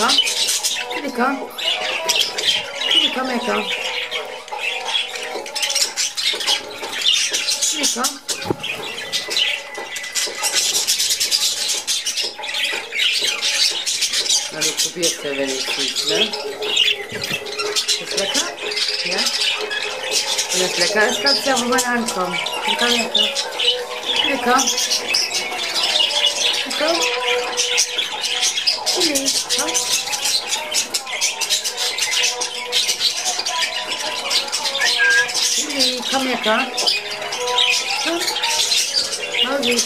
Komm. Bitte komm. Bitte komm her, komm. Bitte komm. Na, du probierst ja wenigstens, ne? Ist lecker? Ja? Wenn es lecker ist, kannst du ja auch mal komm her, komm. Komm. Mausi.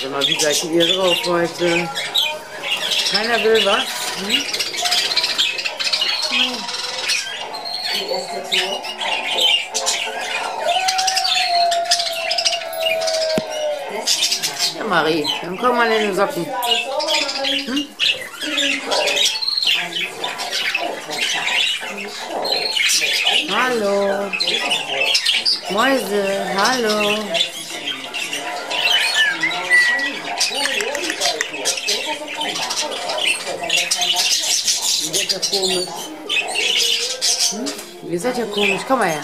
Sag mal, wie seid ihr drauf heute? Keiner will was? Hm? Die erste Tour. Ja, Marie, dann komm mal in den Socken. Hm? Hallo. Mäuse, hallo. Ihr seid ja komisch. Hm? Ihr seid ja komisch. Komm mal her.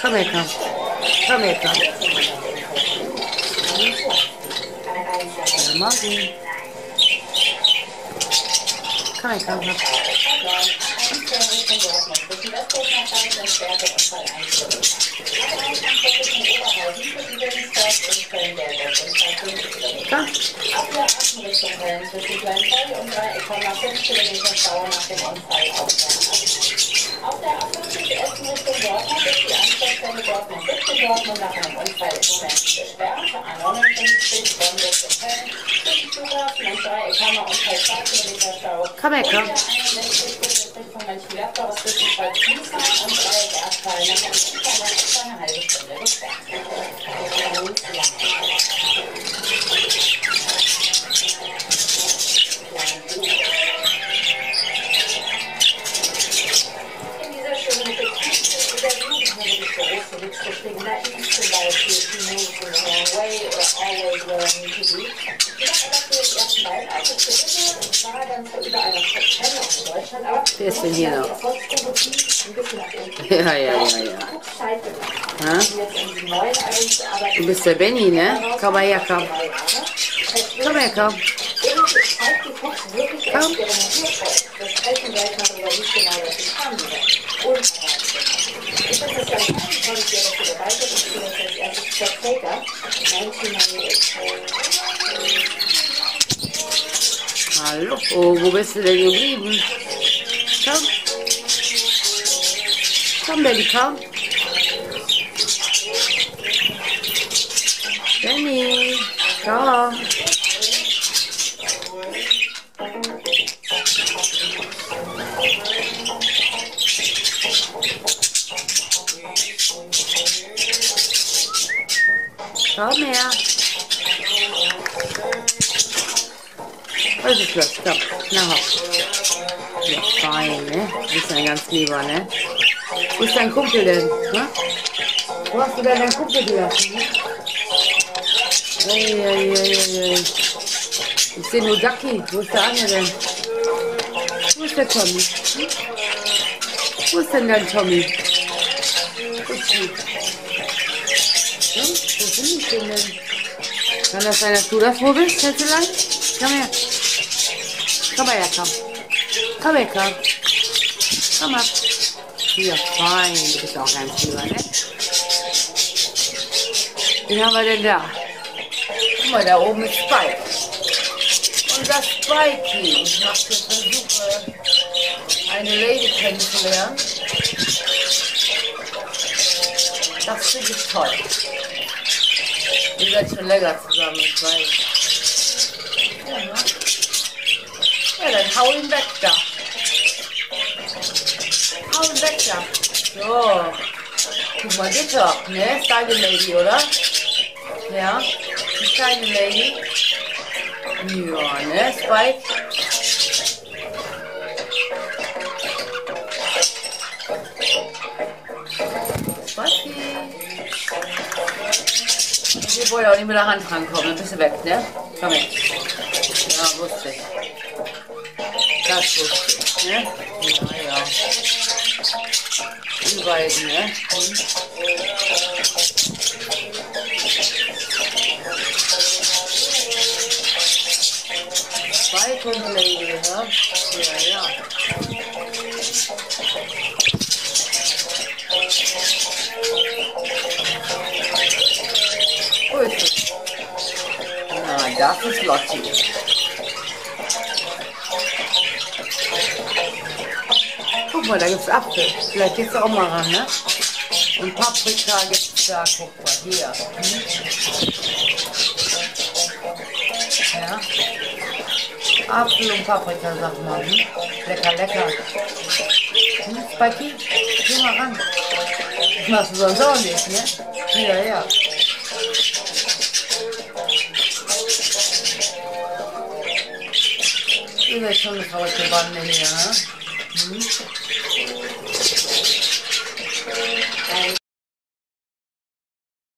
Komm her, komm. Komm her, komm. Ja, Marvin. Komm her, komm, komm. Komm. Auf der A50 Essen Richtung Dortmund ist die Anschlussstelle Dortmund nach einem Unfall im Moment gesperrt. A59 Bonn Richtung Köln zwischen Flughafen und Dreieckammer Unfall 2 Kilometer Stau. Komm her, komm. 61 Richtung Mönchengladbach ist zwischen Kreuz Kiesheim und einem Unfall noch etwa eine halbe Stunde gesperrt. In Vorlesungen Physik. Ich habe dafür den ersten Ball eingezogen und war dann vor über einer Viertelstunde in Deutschland ab. Wer ist denn hier noch? Ja, ja, ja, ja. Ha? Du bist der Benny, ne? Komm mal her, komm. Komm her, komm. Komm. Ich bin das ja nicht, weil ich dir das ich das als erstes Vertreter. Oh, wo bist du denn geblieben? Komm. Komm, Benny, komm. Benny, komm. Komm her. Was ist das? Komm, na hopp. Ja, fein, ne? Du bist ein ganz lieber, ne? Wo ist dein Kumpel denn? Ne? Wo hast du denn deinen Kumpel gelassen? Ne? Ei, ei, ei, ei. Ich sehe nur Ducky. Wo ist der andere denn? Wo ist der Tommy? Hm? Wo ist denn dein Tommy? Wo? Hm? Wo sind die denn denn? Kann das sein, dass du das wo bist, Schätzelein? Komm her. Komm mal her, komm. Komm her, komm. Komm mal. Hier, fein. Du bist auch ganz lieber, ne? Wen haben wir denn da? Guck mal, da oben ist Spike. Unser Spikey. Ich mache Versuche, eine Lady kennenzulernen. Das finde ich toll. Wir sind schon länger zusammen, ich weiß. Ja, ne? Ja, dann hau ihn weg da. Hau ihn weg da. So. Guck mal, doch, ne? Ist Lady, oder? Ja? Ist Lady? Ja, ne, Spike? Spikey. Ich wollte auch nicht mit der Hand rankommen, dann bist du weg, ne? Komm her. Beiden, ne? Hm. Zwei Lady, ne? Ja, ja. Ist es? Na, das ist Lotti. Guck mal, da gibt's Apfel. Vielleicht gehst du auch mal ran, ne? Und Paprika gibt's da, guck mal, hier. Hm? Ja. Apfel und Paprika, sag mal. Hm? Lecker, lecker. Hm, Spikey, geh mal ran. Das machst du sonst auch nicht, ne? Ja, ja. Ihr seid schon eine verrückte Bande hier, ne? Minsan. Dahil